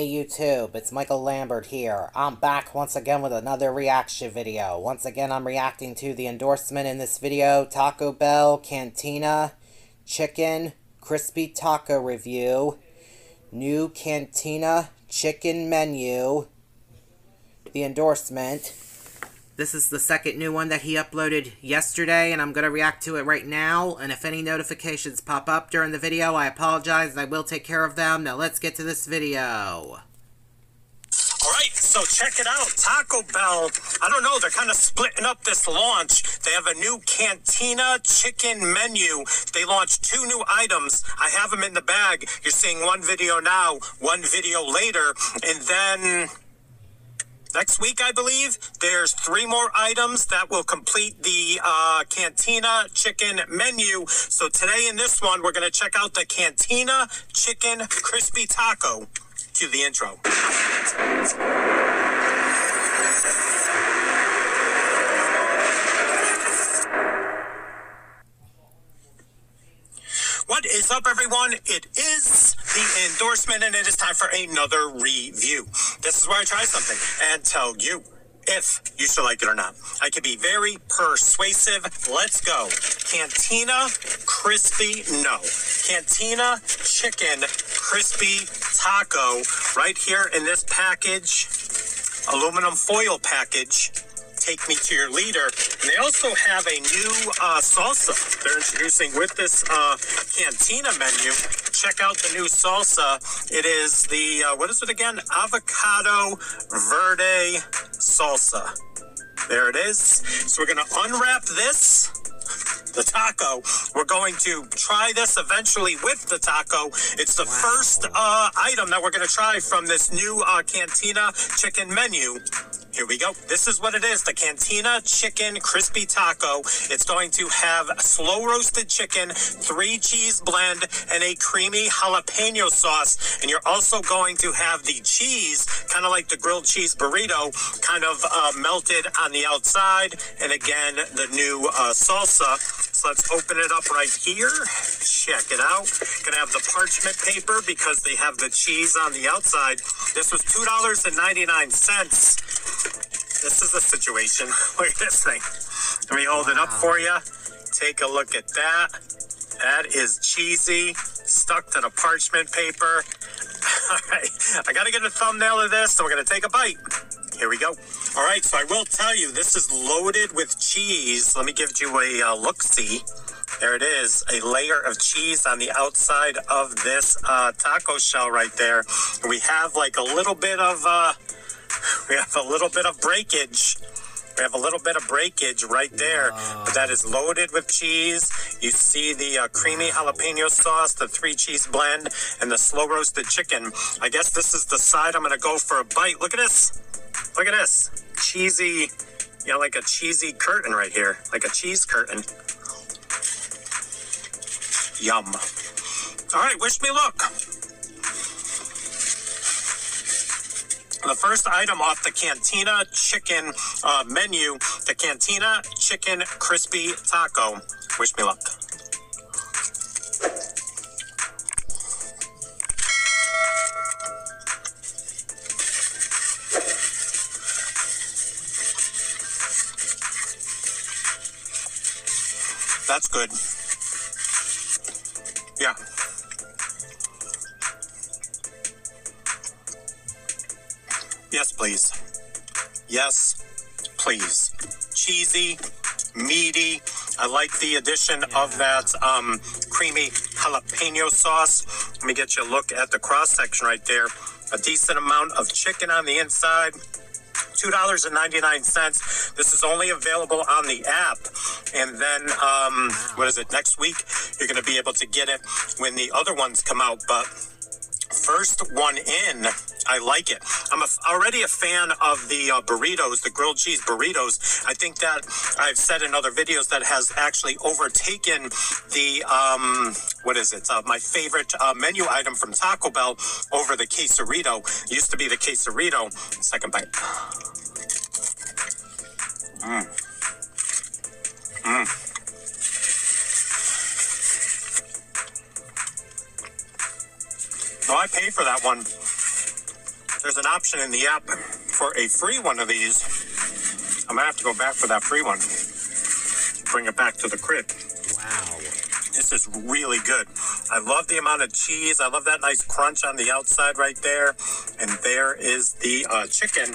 Hey YouTube, it's Michael Lambert here. I'm back once again with another reaction video. Once again, I'm reacting to the endorsement in this video, Taco Bell Cantina Chicken Crispy Taco Review. New Cantina Chicken Menu. The endorsement. This is the second new one that he uploaded yesterday, and I'm going to react to it right now. And if any notifications pop up during the video, I apologize. I will take care of them. Now let's get to this video. All right, so check it out. Taco Bell, I don't know, they're kind of splitting up this launch. They have a new Cantina chicken menu. They launched two new items. I have them in the bag. You're seeing one video now, one video later, and then Next week, I believe, there's three more items that will complete the uh, Cantina chicken menu. So today in this one, we're going to check out the Cantina chicken crispy taco. Cue the intro. What is up, everyone? It is the endorsement, and it is time for another review. This is where I try something and tell you if you should like it or not. I can be very persuasive. Let's go. Cantina crispy, no. Cantina chicken crispy taco right here in this package, aluminum foil package take me to your leader. And they also have a new uh, salsa they're introducing with this uh, cantina menu. Check out the new salsa. It is the, uh, what is it again? Avocado Verde salsa. There it is. So we're going to unwrap this the taco. We're going to try this eventually with the taco. It's the wow. first uh, item that we're going to try from this new uh, Cantina chicken menu. Here we go. This is what it is the Cantina Chicken Crispy Taco. It's going to have slow roasted chicken, three cheese blend, and a creamy jalapeno sauce. And you're also going to have the cheese, kind of like the grilled cheese burrito, kind of uh, melted on the outside. And again, the new uh, salsa. So let's open it up right here. Check it out. Gonna have the parchment paper because they have the cheese on the outside. This was $2.99. This is the situation. Look at this thing. Let me hold wow. it up for you. Take a look at that. That is cheesy, stuck to the parchment paper. All right, I got to get a thumbnail of this, so we're to take a bite. Here we go. All right, so I will tell you, this is loaded with cheese. Let me give you a uh, look-see. There it is, a layer of cheese on the outside of this uh, taco shell right there. We have like a little bit of uh, we have a little bit of breakage. We have a little bit of breakage right there, wow. but that is loaded with cheese. You see the uh, creamy jalapeno sauce, the three cheese blend, and the slow roasted chicken. I guess this is the side I'm going to go for a bite. Look at this. Look at this. Cheesy, you know, like a cheesy curtain right here, like a cheese curtain. Yum. All right, wish me luck. The first item off the Cantina chicken uh, menu, the Cantina chicken crispy taco. Wish me luck. That's good. Yeah. Yes, please. Yes, please. Cheesy, meaty. I like the addition yeah. of that um, creamy jalapeno sauce. Let me get you a look at the cross section right there. A decent amount of chicken on the inside. $2.99. This is only available on the app. And then, um, what is it, next week, you're going to be able to get it when the other ones come out. But first one in, I like it. I'm a, already a fan of the uh, burritos, the grilled cheese burritos. I think that I've said in other videos that has actually overtaken the, um, what is it? Uh, my favorite uh, menu item from Taco Bell over the quesarito. It used to be the quesarito. Second bite. Mmm. Mmm. So I pay for that one. there's an option in the app for a free one of these. I'm gonna have to go back for that free one. Bring it back to the crib. Wow. This is really good. I love the amount of cheese. I love that nice crunch on the outside right there. And there is the uh, chicken.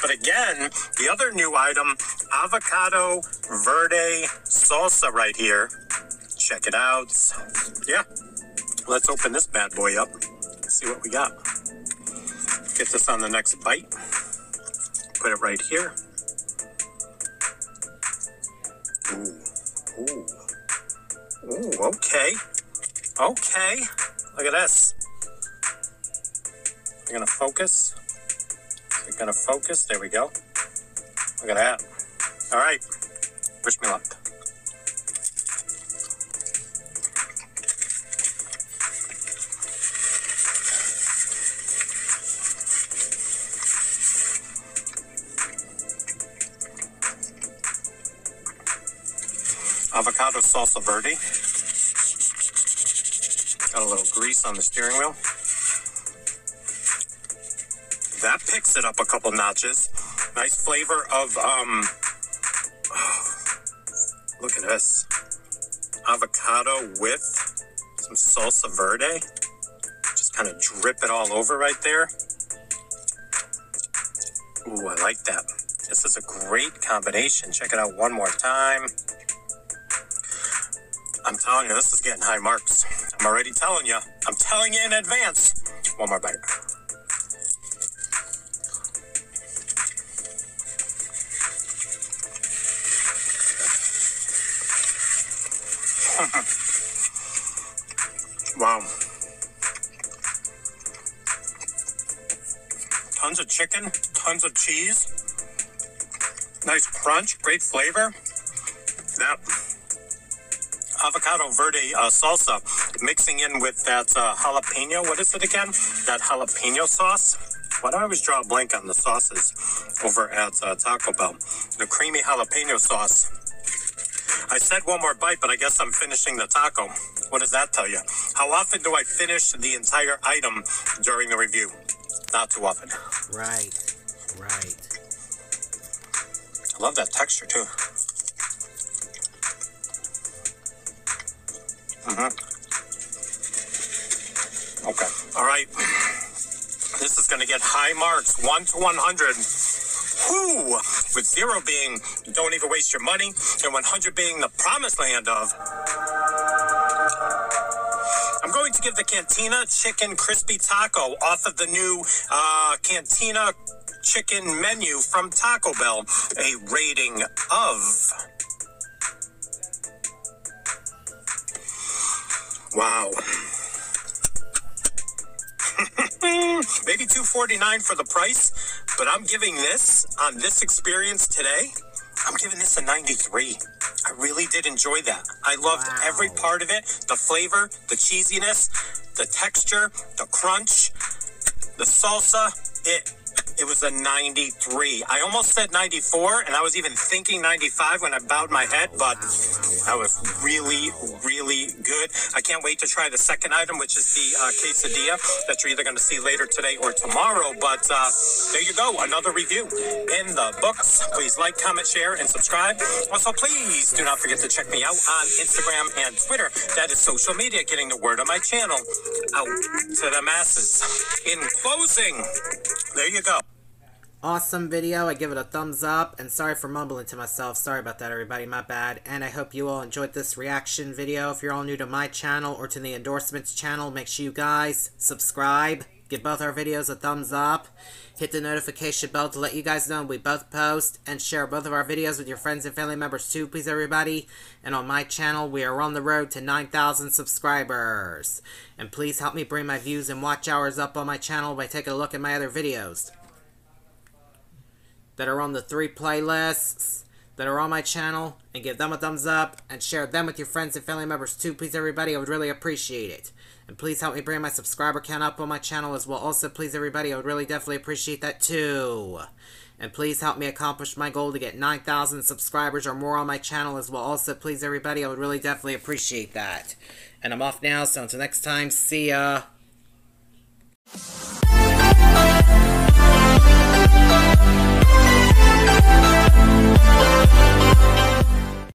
But again, the other new item, avocado verde salsa right here. Check it out. Yeah. Let's open this bad boy up. See what we got. Get this on the next bite. Put it right here. Ooh. Ooh. Ooh, okay. Okay. Look at this. You're gonna focus. You're gonna focus. There we go. Look at that. All right. Wish me luck. Avocado salsa verde. Got a little grease on the steering wheel. That picks it up a couple notches. Nice flavor of um. look at this, avocado with some salsa verde. Just kind of drip it all over right there. Ooh, I like that. This is a great combination. Check it out one more time. I'm telling you, this is getting high marks. I'm already telling you. I'm telling you in advance. One more bite. wow. Tons of chicken, tons of cheese. Nice crunch, great flavor. That avocado verde uh, salsa mixing in with that uh, jalapeno. What is it again? That jalapeno sauce. Why do I always draw a blank on the sauces over at uh, Taco Bell? The creamy jalapeno sauce. I said one more bite, but I guess I'm finishing the taco. What does that tell you? How often do I finish the entire item during the review? Not too often. Right. Right. I love that texture too. Mm-hmm. Okay. All right. This is going to get high marks, 1 to 100. Whoo! With zero being don't even waste your money, and 100 being the promised land of. I'm going to give the Cantina Chicken Crispy Taco off of the new uh, Cantina Chicken menu from Taco Bell a rating of. Wow. Maybe 249 for the price, but I'm giving this on this experience today. I'm giving this a 93. I really did enjoy that. I loved Wow. every part of it the flavor, the cheesiness, the texture, the crunch, the salsa. It it was a 93. I almost said 94, and I was even thinking 95 when I bowed my head, but that was really, really good. I can't wait to try the second item, which is the uh, quesadilla that you're either going to see later today or tomorrow. But uh, there you go, another review in the books. Please like, comment, share, and subscribe. Also, please do not forget to check me out on Instagram and Twitter. That is social media, getting the word on my channel out to the masses. In closing, there you go. Awesome video. I give it a thumbs up. And sorry for mumbling to myself. Sorry about that, everybody. My bad. And I hope you all enjoyed this reaction video. If you're all new to my channel or to the endorsements channel, make sure you guys subscribe. Give both our videos a thumbs up. Hit the notification bell to let you guys know we both post. And share both of our videos with your friends and family members too, please, everybody. And on my channel, we are on the road to 9,000 subscribers. And please help me bring my views and watch hours up on my channel by taking a look at my other videos that are on the three playlists that are on my channel and give them a thumbs up and share them with your friends and family members too. Please, everybody, I would really appreciate it. And please help me bring my subscriber count up on my channel as well. Also, please, everybody, I would really definitely appreciate that too. And please help me accomplish my goal to get 9,000 subscribers or more on my channel as well. Also, please, everybody, I would really definitely appreciate that. And I'm off now, so until next time, see ya.